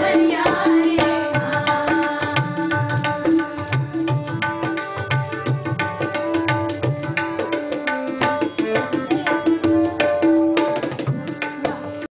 Yeah.